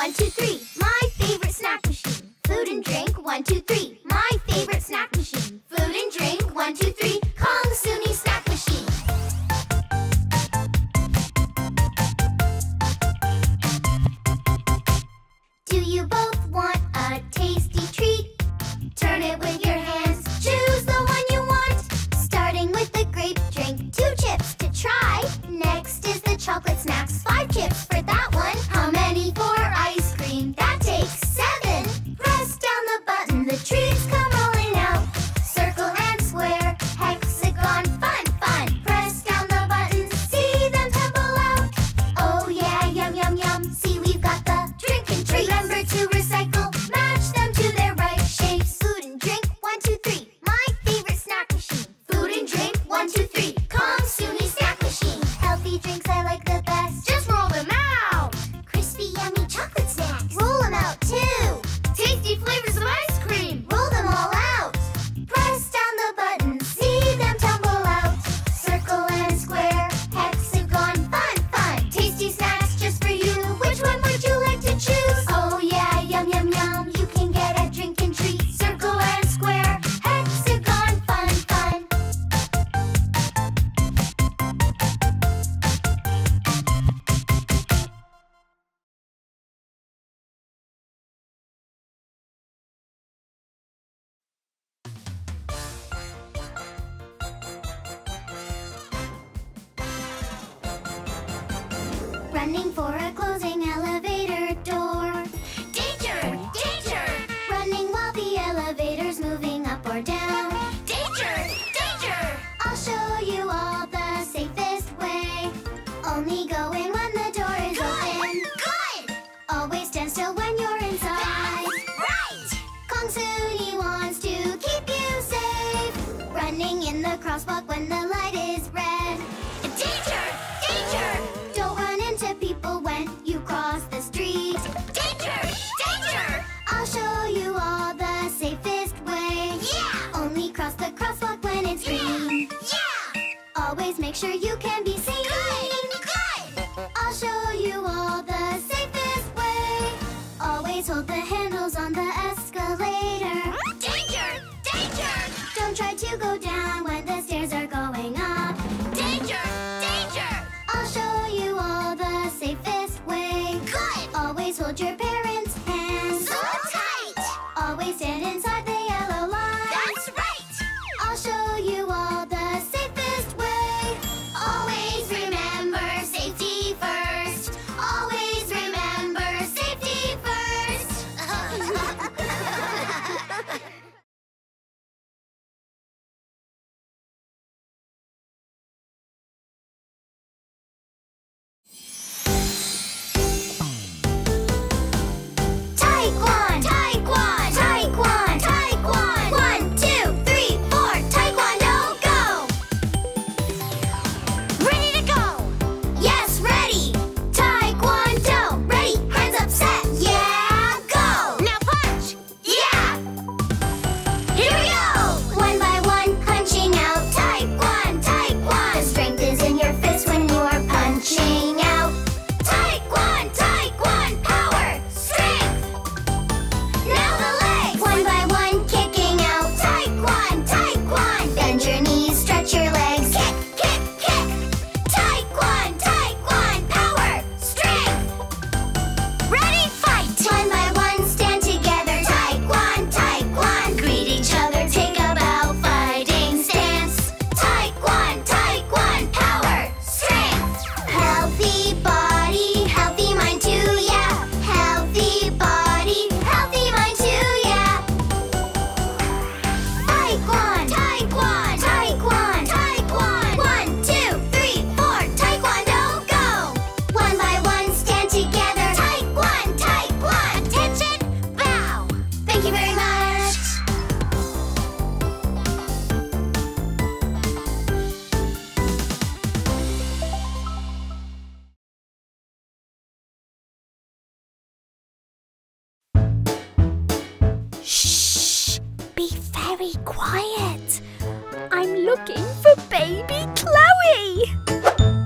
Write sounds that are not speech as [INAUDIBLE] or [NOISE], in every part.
one, two, three, my favorite snack machine. Food and drink, one, two, three, my favorite snack machine. running for a closing sure you can be seen. Good! Good! I'll show you all the safest way. Always hold the handles on the escalator. Danger! Danger! Don't try to go down very quiet. I'm looking for baby Chloe.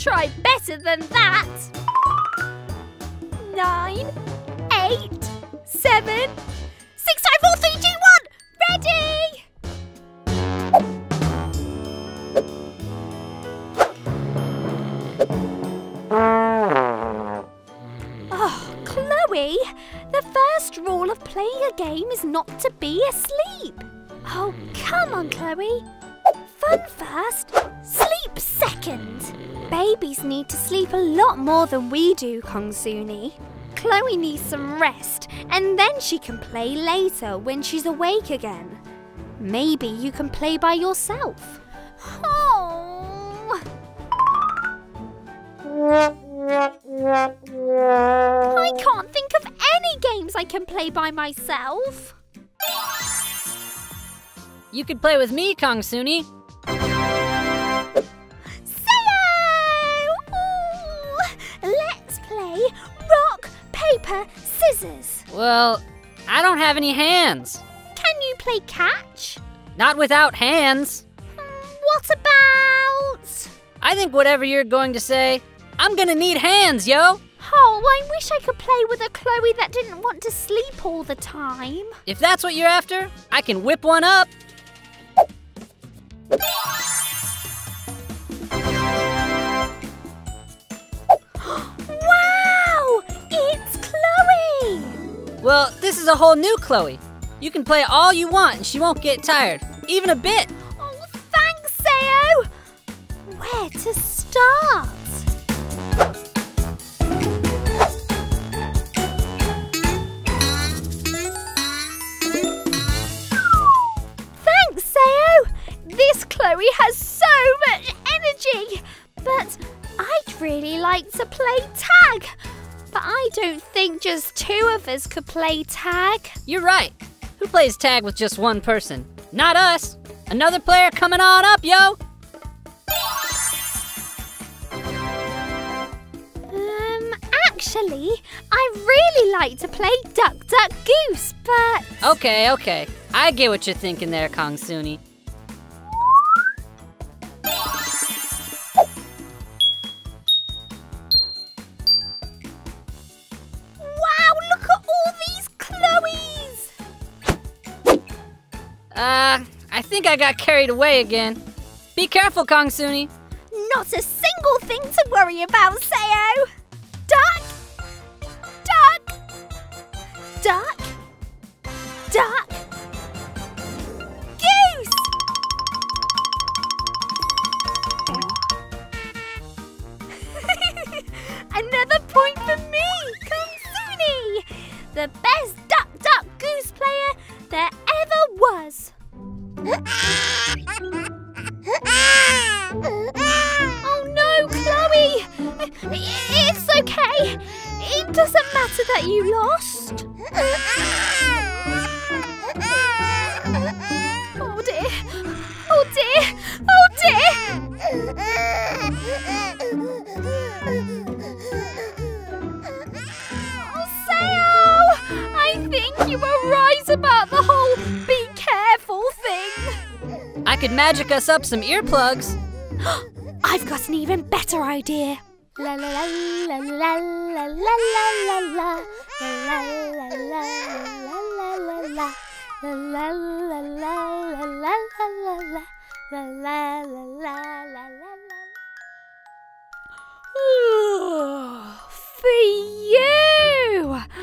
Try better than that. Nine, eight, seven, six, five, four, three, two, one. Ready? Oh, Chloe, the first rule of playing a game is not to be asleep. Oh, come on, Chloe. Fun first, sleep second. Babies need to sleep a lot more than we do, Kongsuni. Chloe needs some rest, and then she can play later when she's awake again. Maybe you can play by yourself. Oh. I can't think of any games I can play by myself. You could play with me, Kong paper, scissors. Well, I don't have any hands. Can you play catch? Not without hands. Hmm, What about? I think whatever you're going to say, I'm gonna need hands, yo. Oh, I wish I could play with a Chloe that didn't want to sleep all the time. If that's what you're after, I can whip one up. Well, this is a whole new Chloe. You can play all you want and she won't get tired, even a bit. Oh, thanks, Sayo! Where to start? Us could play tag. You're right. Who plays tag with just one person? Not us. Another player coming on up, yo. Um, actually, I really like to play Duck Duck Goose, but Okay, okay. I get what you're thinking there, Kongsuni. I got carried away again. Be careful, Kongsuni. Not a single thing to worry about, Sayo. Duck, duck, duck, duck, you were right about the whole be careful thing. I could magic us up some earplugs. I've got an even better idea. La la la la la la la la la la la la la la la la la La la la la la la la la la La la la la la la la For you!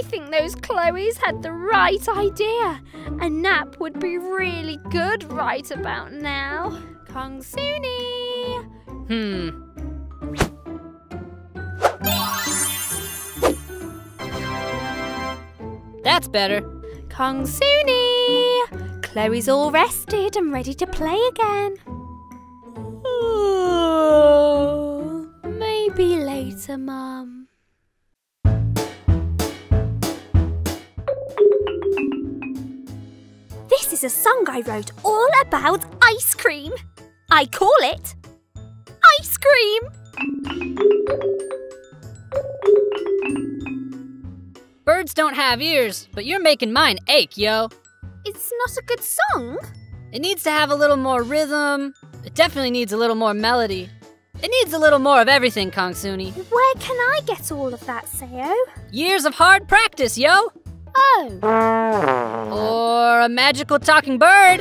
I think those Chloes had the right idea. A nap would be really good right about now. Kongsuni! Hmm. That's better. Kongsuni! Chloe's all rested and ready to play again. Maybe later, Mum. Is a song I wrote all about ice cream. I call it Ice Cream. Birds don't have ears, but you're making mine ache, yo. It's not a good song. It needs to have a little more rhythm. It definitely needs a little more melody. It needs a little more of everything, Kongsuni. Where can I get all of that, Sao? Years of hard practice, yo! Oh, Or a magical talking bird.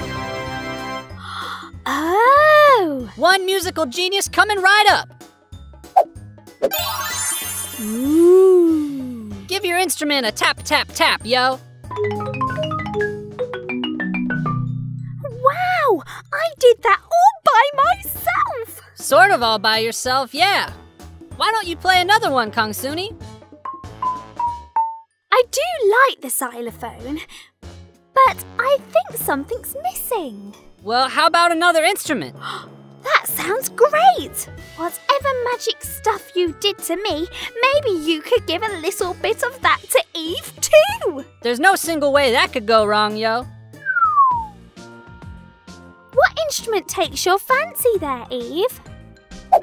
oh. One musical genius coming right up. Ooh. Give your instrument a tap, tap, tap, yo. Wow, I did that all by myself. Sort of all by yourself, yeah. Why don't you play another one, Kongsuni? I do like the xylophone, but I think something's missing. Well, how about another instrument? [GASPS] That sounds great! Whatever magic stuff you did to me, maybe you could give a little bit of that to Eve too! There's no single way that could go wrong, yo. What instrument takes your fancy there, Eve?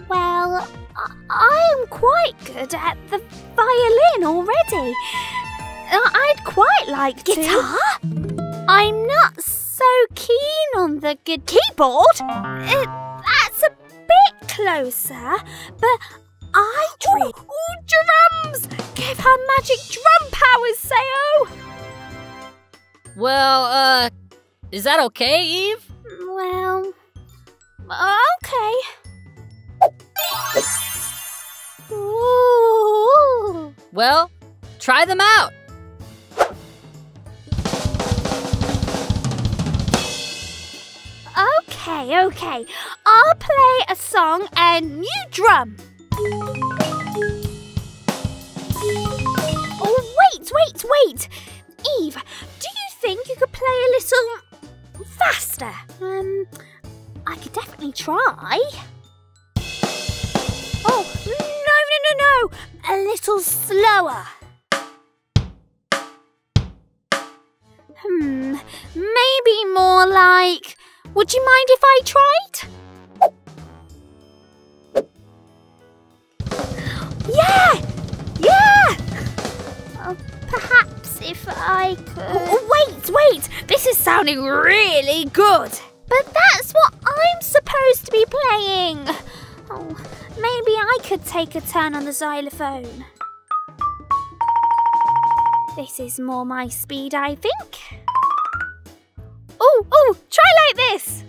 Well, I- I'm quite good at the violin already. I- I'd quite like to. Guitar? I'm not so keen on the good keyboard. Uh, that's a bit closer, but I dream. Ooh, ooh, drums! Give her magic drum powers, Sao! Well, uh, is that okay, Eve? Well, okay. Ooh. Well, try them out. Okay, okay. I'll play a song and you drum. Oh, wait, wait, wait. Eve, do you think you could play a little faster? Um, I could definitely try. Oh, no, no, no, no. A little slower. Hmm, maybe more like. Would you mind if I tried? Yeah! Yeah! Oh, perhaps if I could. Oh, wait, wait! This is sounding really good! But that's what I'm supposed to be playing! Oh, maybe I could take a turn on the xylophone. This is more my speed, I think. Oh, oh, this.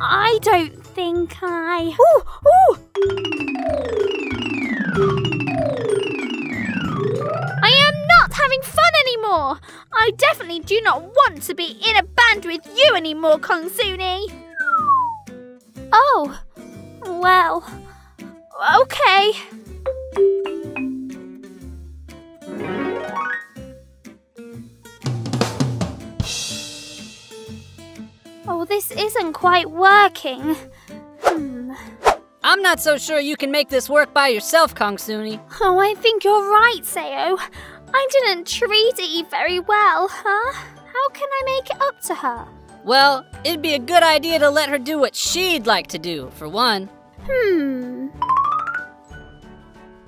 I don't think I. Ooh, ooh. I am not having fun anymore. I definitely do not want to be in a band with you anymore, Kongsuni. Oh, well, okay. Isn't quite working. Hmm. I'm not so sure you can make this work by yourself, Kongsuni. Oh, I think you're right, Sao. I didn't treat Eve very well, huh? How can I make it up to her? Well, it'd be a good idea to let her do what she'd like to do, for one. Hmm.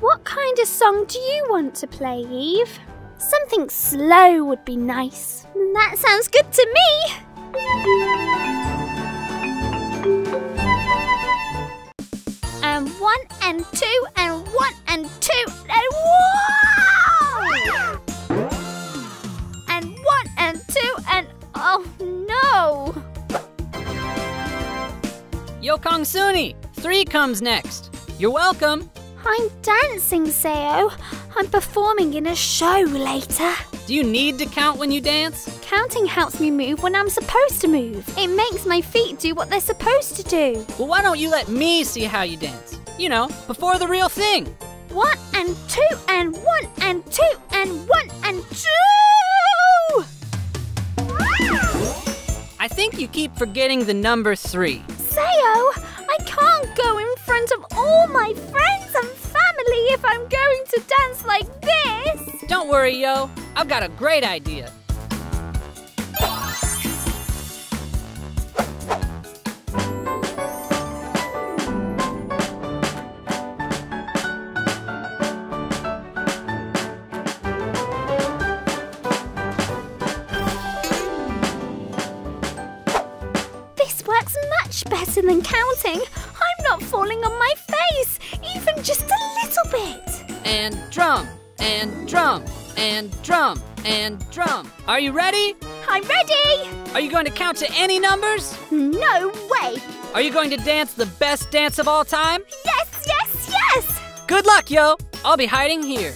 What kind of song do you want to play, Eve? Something slow would be nice. That sounds good to me. And two and one and two and whoa! And one and two and oh no! Yo, Kongsuni, three comes next. You're welcome. I'm dancing, Sao. I'm performing in a show later. Do you need to count when you dance? Counting helps me move when I'm supposed to move. It makes my feet do what they're supposed to do. Well, why don't you let me see how you dance? You know, before the real thing. One and two and one and two and one and two! I think you keep forgetting the number three. Sao, I can't go in front of all my friends and family if I'm going to dance like this. Don't worry, yo. I've got a great idea. Than counting. I'm not falling on my face, even just a little bit. And drum, and drum, and drum, and drum. Are you ready? I'm ready. Are you going to count to any numbers? No way. Are you going to dance the best dance of all time? Yes, yes, yes. Good luck, yo! I'll be hiding here.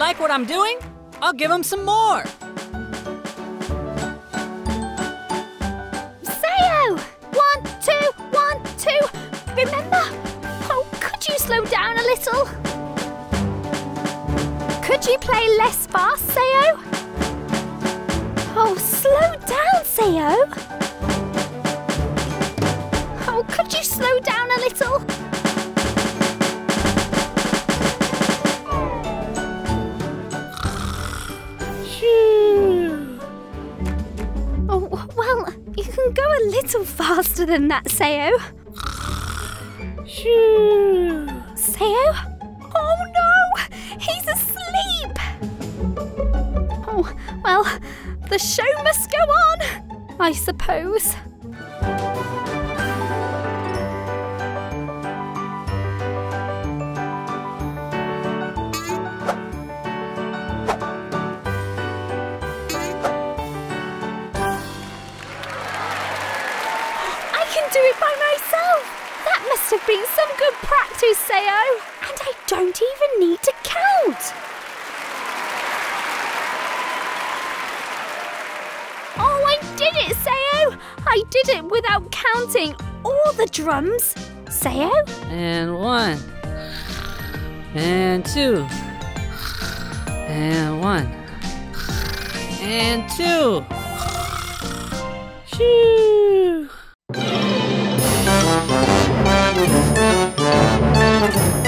Like what I'm doing? I'll give them some more. Sayo! One, two, one, two. Remember? Oh, could you slow down a little? Could you play less fast, Sayo? Oh, slow down, Sayo. Oh, could you slow down a little? You can go a little faster than that, Sayo. Sayo? Oh no! He's asleep! Oh, well, the show must go on, I suppose. Have been some good practice, Sayo. And I don't even need to count. Oh, I did it, Sayo. I did it without counting all the drums. Sayo? And one. And two. And one. And two. Shoo. Thank you.